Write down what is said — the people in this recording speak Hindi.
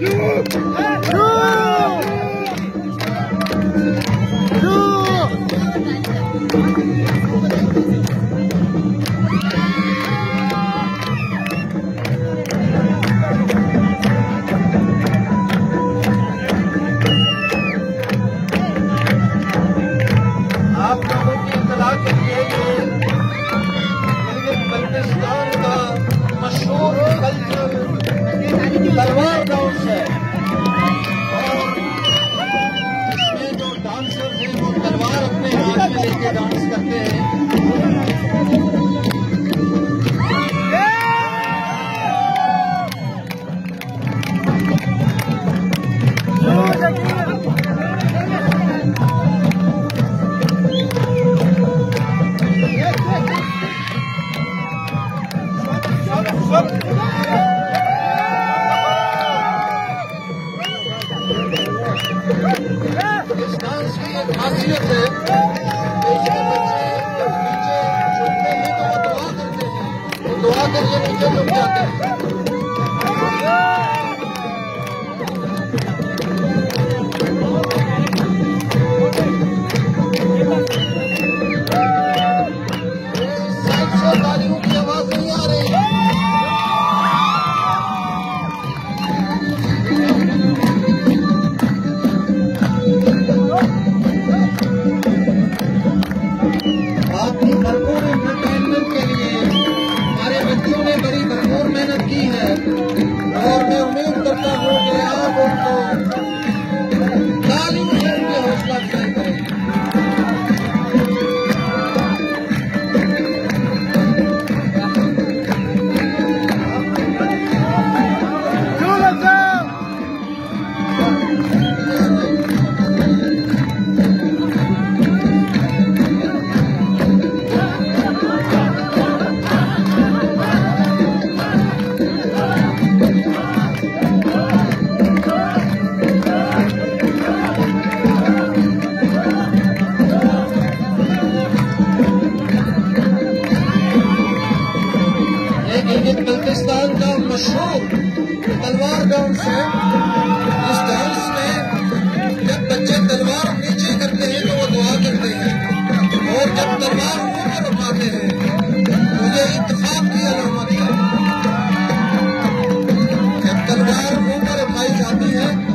Brasil! एक खासियत है दुआ करते करके नीचे झुक जाते हैं। तलवार डाउन से, इस डांस में जब बच्चे तलवार नीचे करते हैं तो वो दुआ करते हैं। और जब तलवार ऊपर उठाते हैं तो ये इतफाक की अलामत है। जब तलवार ऊपर उठाई जाती है